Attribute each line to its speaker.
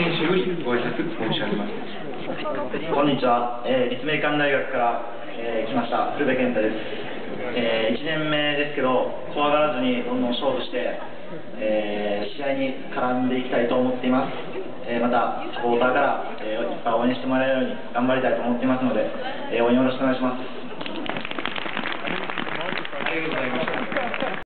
Speaker 1: 選手よりご挨拶申し上げます。
Speaker 2: こんにちは、えー、立命館大学から、えー、来ました古部健太です、えー、1年目ですけど怖がらずにどんどん勝負して、えー、試合に絡んでいきたいと思っています、えー、またサポーターから、えー、いっぱい応援してもらえるように頑張りたいと思っていますので、えー、応援よろしくお願いします。